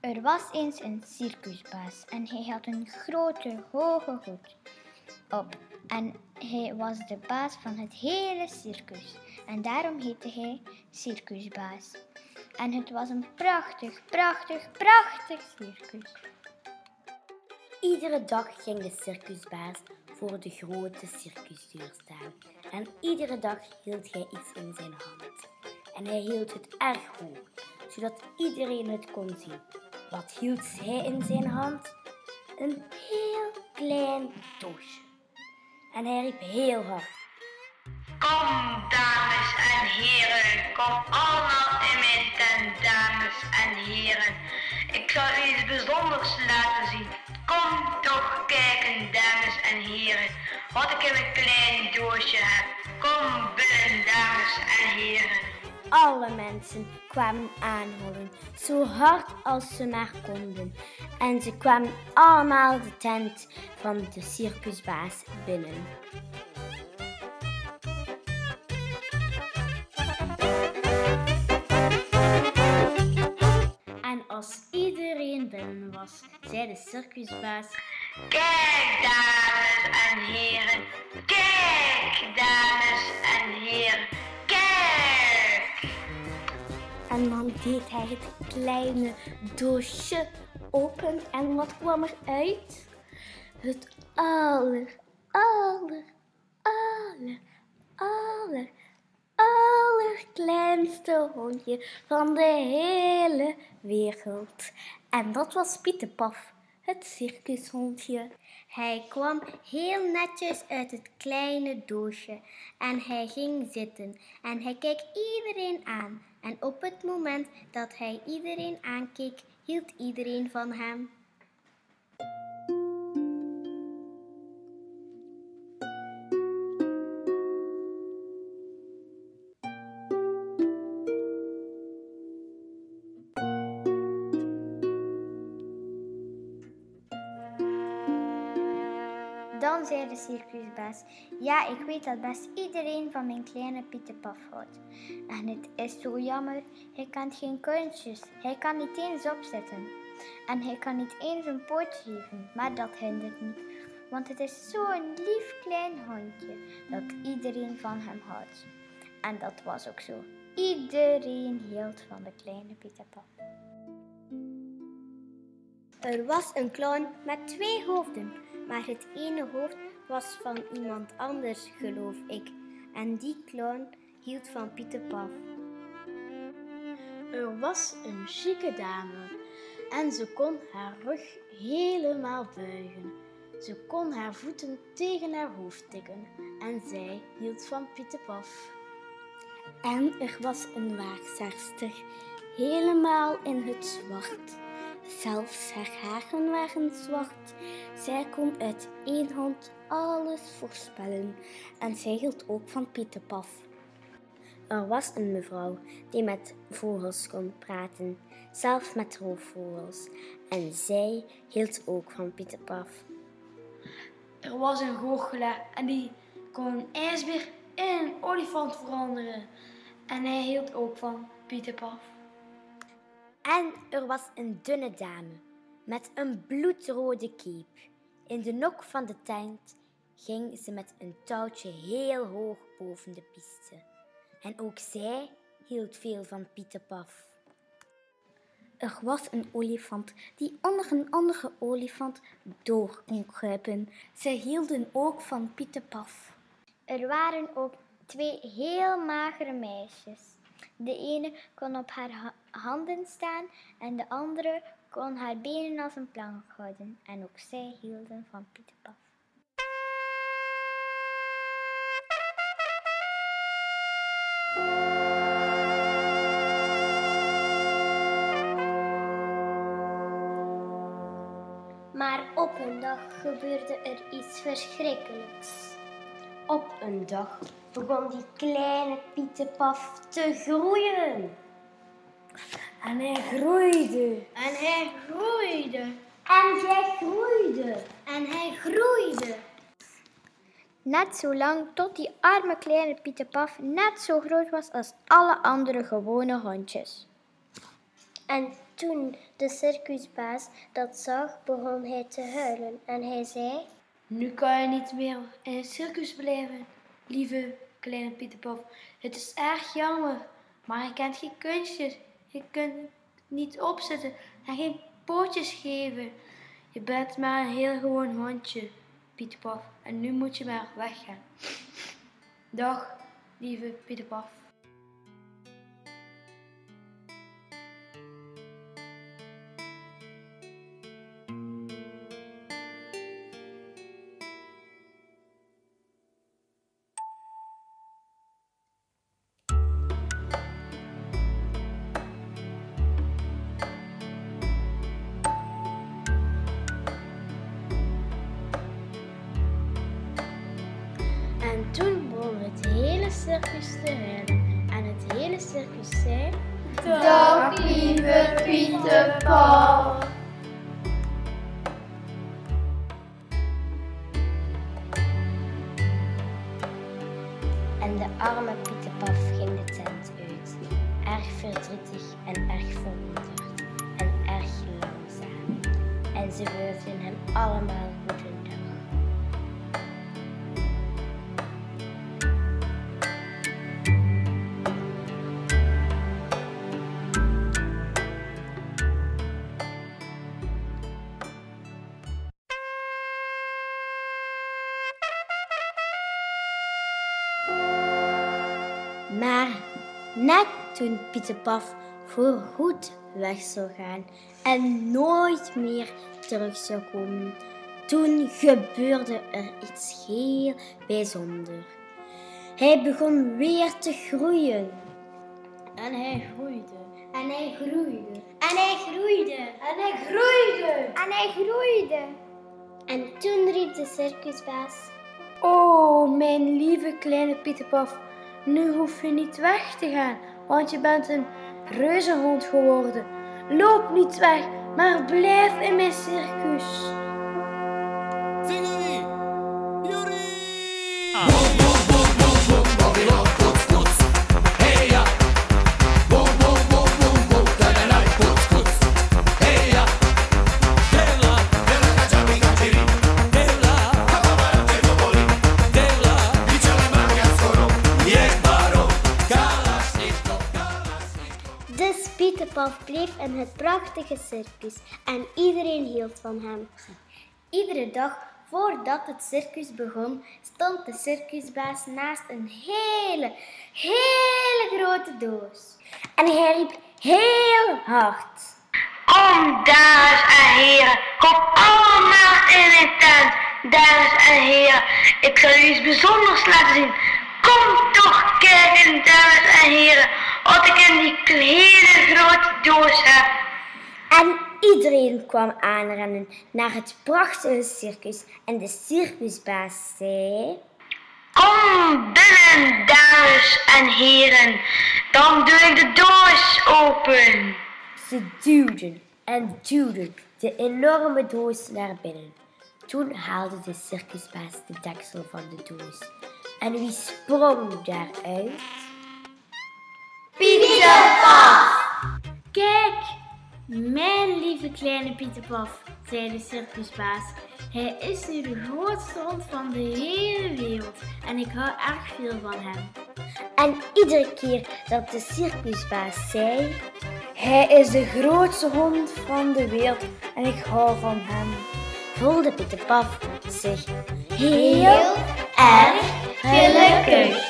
Er was eens een circusbaas en hij had een grote, hoge hoed op. En hij was de baas van het hele circus. En daarom heette hij circusbaas. En het was een prachtig, prachtig, prachtig circus. Iedere dag ging de circusbaas voor de grote circusdeur staan. En iedere dag hield hij iets in zijn hand. En hij hield het erg hoog, zodat iedereen het kon zien. Wat hield hij in zijn hand? Een heel klein doosje. En hij riep heel hard. Kom, dames en heren, kom allemaal in mijn tent, dames en heren. Ik zal u iets bijzonders laten zien. Kom wat ik in mijn klein doosje heb. Kom binnen, dames en heren. Alle mensen kwamen aanhollen, zo hard als ze maar konden. En ze kwamen allemaal de tent van de circusbaas binnen. En als iedereen binnen was, zei de circusbaas: Kijk, dames en heren. Kijk, dames en heren. Kijk. En dan deed hij het kleine doosje open en wat kwam eruit? Het aller, aller, aller, aller, allerkleinste hondje van de hele wereld. En dat was Pieterpaf, het circushondje. Hij kwam heel netjes uit het kleine doosje en hij ging zitten en hij keek iedereen aan. En op het moment dat hij iedereen aankeek, hield iedereen van hem. Dan zei de circusbaas, ja, ik weet dat best iedereen van mijn kleine Pieterpaf houdt. En het is zo jammer, hij kan geen kunstjes, hij kan niet eens opzitten. En hij kan niet eens een poot geven, maar dat hindert niet. Want het is zo'n lief klein hondje dat iedereen van hem houdt. En dat was ook zo. Iedereen hield van de kleine Pieterpaf. Er was een clown met twee hoofden, maar het ene hoofd was van iemand anders, geloof ik. En die clown hield van Pieter Paf. Er was een chique dame en ze kon haar rug helemaal buigen. Ze kon haar voeten tegen haar hoofd tikken en zij hield van Pieter Paf. En er was een waakzegster, helemaal in het zwart. Zelfs haar haren waren zwart. Zij kon uit één hand alles voorspellen en zij hield ook van Pieter Paf. Er was een mevrouw die met vogels kon praten, zelfs met roofvogels, en zij hield ook van Pieter Paf. Er was een goochelaar en die kon een ijsbeer in een olifant veranderen. En hij hield ook van Pieter Paf. En er was een dunne dame met een bloedrode cape. In de nok van de tent ging ze met een touwtje heel hoog boven de piste. En ook zij hield veel van Pieter Paf. Er was een olifant die onder een andere olifant door kon kruipen. Zij hielden ook van Pieter Paf. Er waren ook twee heel magere meisjes. De ene kon op haar ha- handen staan en de andere kon haar benen als een plank houden. En ook zij hielden van Pieter Paf. Maar op een dag gebeurde er iets verschrikkelijks. Op een dag begon die kleine Pieter Paf te groeien. En hij groeide. En hij groeide. En hij groeide. En hij groeide. Net zo lang tot die arme kleine Pieterpaf net zo groot was als alle andere gewone hondjes. En toen de circusbaas dat zag, begon hij te huilen en hij zei: Nu kan je niet meer in het circus blijven, lieve kleine Pieterpaf. Het is erg jammer, maar je kent geen kunstjes. Je kunt niet opzetten en geen pootjes geven. Je bent maar een heel gewoon hondje, Pieterpaf. En nu moet je maar weggaan. Dag, lieve Pieterpaf. En toen begon het hele circus te huilen. En het hele circus zei... Dag lieve Pieter Paul. En de arme Pieterpaf ging de tent uit. Erg verdrietig en erg verwonderd. En erg langzaam. En ze wurfden hem allemaal goedendag. Maar net toen Pieter Paf voorgoed weg zou gaan en nooit meer terug zou komen, toen gebeurde er iets heel bijzonder. Hij begon weer te groeien. En hij groeide. En hij groeide. En hij groeide. En hij groeide. En hij groeide. En toen riep de circusbaas: Oh, mijn lieve kleine Pieterpaf, nu hoef je niet weg te gaan, want je bent een reuzenhond geworden. Loop niet weg, maar blijf in mijn circus. Pieterpaf bleef in het prachtige circus en iedereen hield van hem. Iedere dag voordat het circus begon, stond de circusbaas naast een hele, hele grote doos. En hij riep heel hard. Kom, dames en heren, kom allemaal in mijn tent. Dames en heren, ik zal u iets bijzonders laten zien. Kom toch kijken, dames en heren, wat ik in die hele grote doos heb. En iedereen kwam aanrennen naar het prachtige circus en de circusbaas zei... Kom binnen, dames en heren, dan doe ik de doos open. Ze duwden en duwden de enorme doos naar binnen. Toen haalde de circusbaas de deksel van de doos. En wie sprong daaruit? Mijn lieve kleine Pieterpaf, zei de circusbaas. Hij is nu de grootste hond van de hele wereld en ik hou erg veel van hem. En iedere keer dat de circusbaas zei... Hij is de grootste hond van de wereld en ik hou van hem. voelde Pieter Paf zich Heel erg gelukkig.